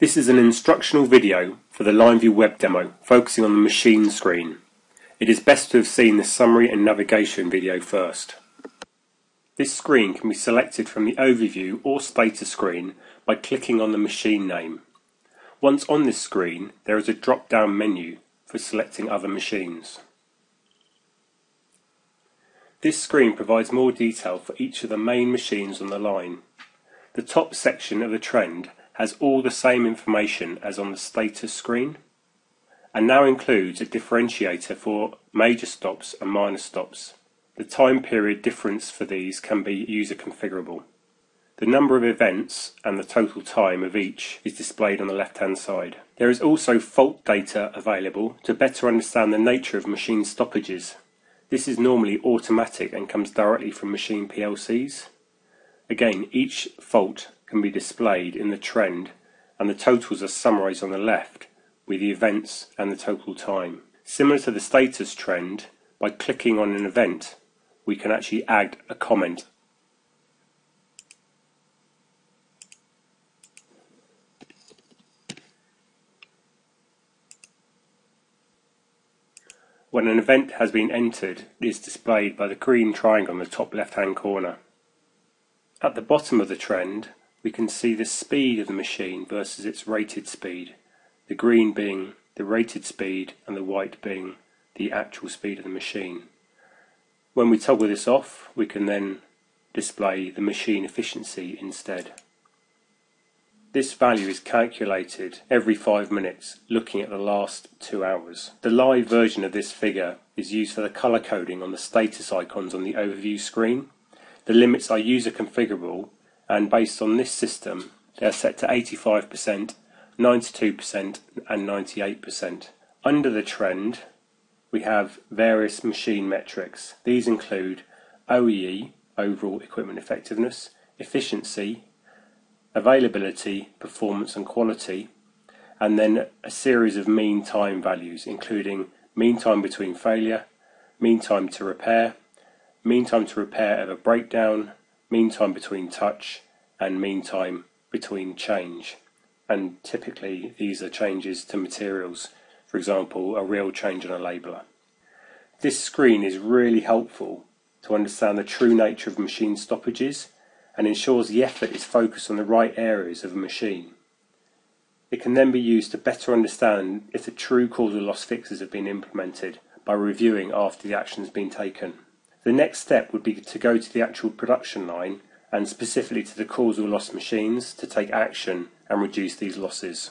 This is an instructional video for the LineView web demo focusing on the machine screen. It is best to have seen the summary and navigation video first. This screen can be selected from the overview or status screen by clicking on the machine name. Once on this screen there is a drop down menu for selecting other machines. This screen provides more detail for each of the main machines on the line. The top section of the trend has all the same information as on the status screen and now includes a differentiator for major stops and minor stops. The time period difference for these can be user configurable. The number of events and the total time of each is displayed on the left hand side. There is also fault data available to better understand the nature of machine stoppages. This is normally automatic and comes directly from machine PLCs. Again, each fault can be displayed in the trend and the totals are summarized on the left with the events and the total time. Similar to the status trend, by clicking on an event, we can actually add a comment. When an event has been entered, it is displayed by the green triangle in the top left hand corner. At the bottom of the trend, we can see the speed of the machine versus its rated speed, the green being the rated speed and the white being the actual speed of the machine. When we toggle this off, we can then display the machine efficiency instead. This value is calculated every five minutes, looking at the last two hours. The live version of this figure is used for the color coding on the status icons on the overview screen. The limits are user configurable and based on this system they are set to 85%, 92% and 98%. Under the trend we have various machine metrics. These include OEE, overall equipment effectiveness, efficiency, availability, performance and quality, and then a series of mean time values including mean time between failure, mean time to repair, mean time to repair of a breakdown, mean time between touch, and mean time between change. And typically these are changes to materials, for example, a reel change on a labeler. This screen is really helpful to understand the true nature of machine stoppages and ensures the effort is focused on the right areas of a machine. It can then be used to better understand if the true causal loss fixes have been implemented by reviewing after the action has been taken. The next step would be to go to the actual production line and specifically to the causal loss machines to take action and reduce these losses.